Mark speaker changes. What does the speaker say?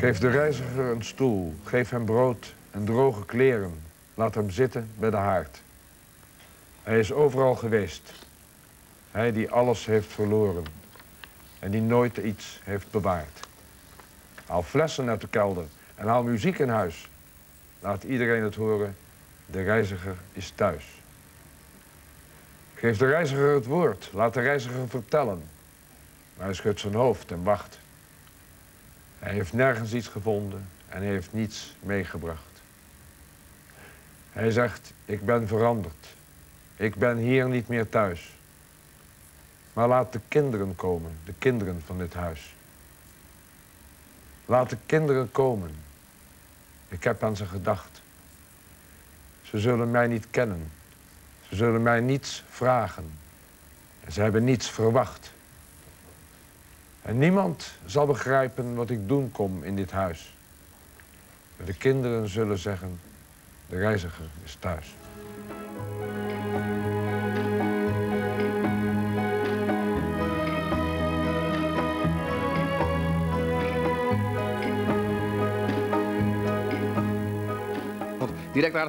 Speaker 1: Geef de reiziger een stoel, geef hem brood en droge kleren. Laat hem zitten bij de haard. Hij is overal geweest. Hij die alles heeft verloren en die nooit iets heeft bewaard. Haal flessen uit de kelder en haal muziek in huis. Laat iedereen het horen, de reiziger is thuis. Geef de reiziger het woord, laat de reiziger vertellen. Maar hij schudt zijn hoofd en wacht. Hij heeft nergens iets gevonden en hij heeft niets meegebracht. Hij zegt, ik ben veranderd. Ik ben hier niet meer thuis. Maar laat de kinderen komen, de kinderen van dit huis. Laat de kinderen komen. Ik heb aan ze gedacht. Ze zullen mij niet kennen. Ze zullen mij niets vragen. En ze hebben niets verwacht. En niemand zal begrijpen wat ik doen kom in dit huis. De kinderen zullen zeggen, de reiziger is thuis.
Speaker 2: Direct na de